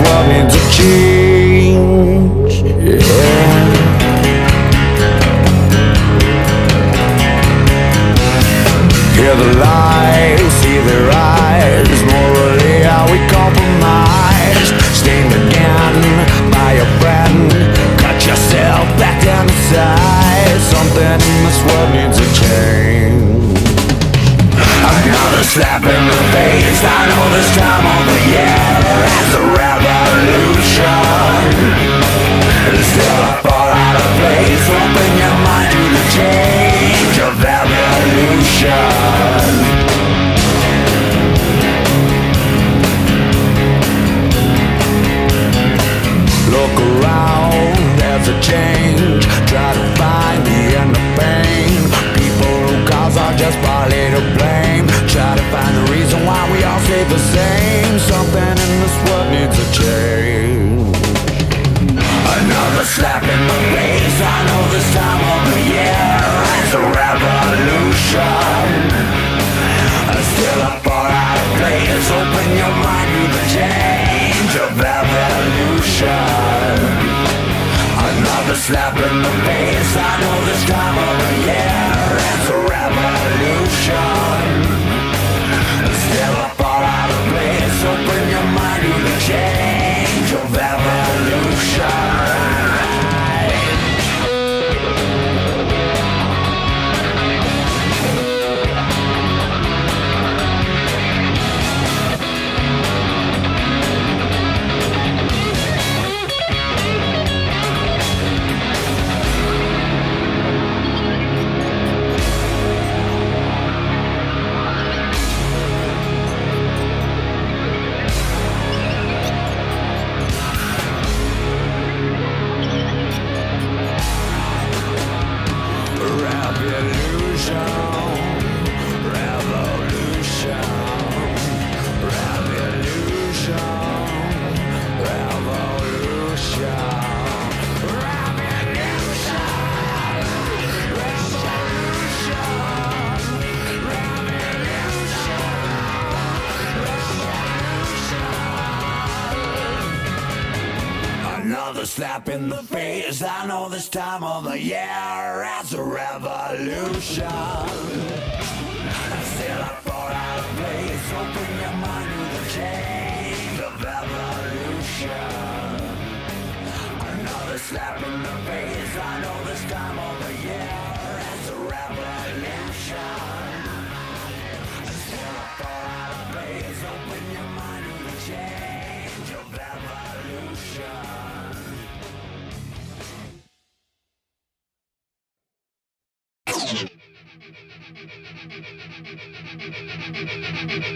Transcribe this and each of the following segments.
what we do for change. Try to find the end of pain People who cause are just partly to blame. Try to find the reason why we all stay the same. Something in this world needs a change. Another slap in the face. I know this time of the year It's a revolution. I Still a far out of place Open your mind to the change of evolution. The slap in the face. I know this time of year it's a rapper a slap in the face. I know this time of the year It's a revolution. Thank you.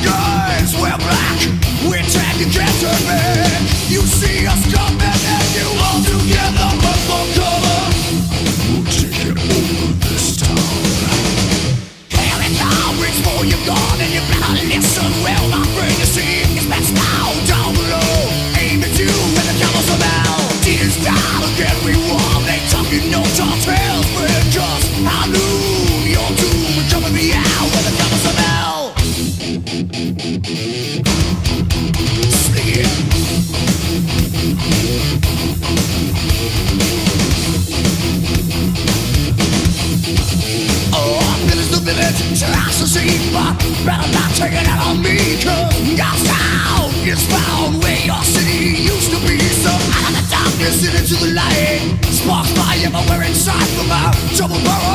can't me. You see us coming. Eyes to see But better not take it out on me Cause sound is found. Where your city used to be So out of the darkness and into the light. Sparks fly everywhere inside from our double barrel